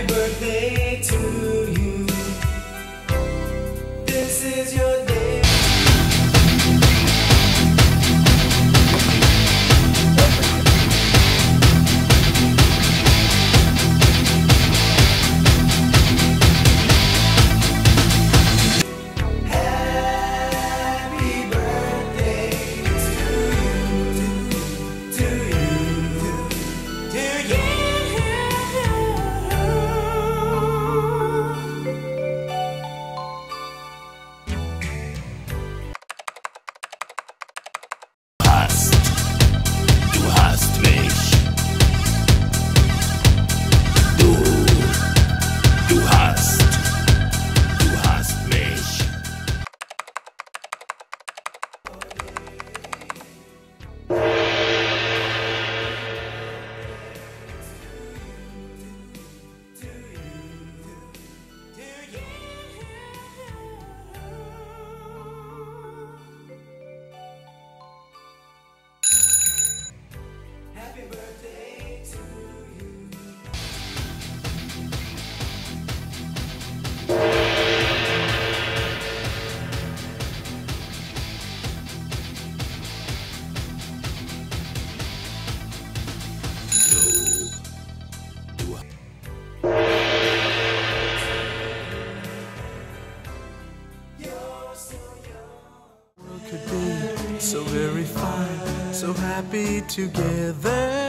Happy birthday to you. This is your so very fine, so happy together.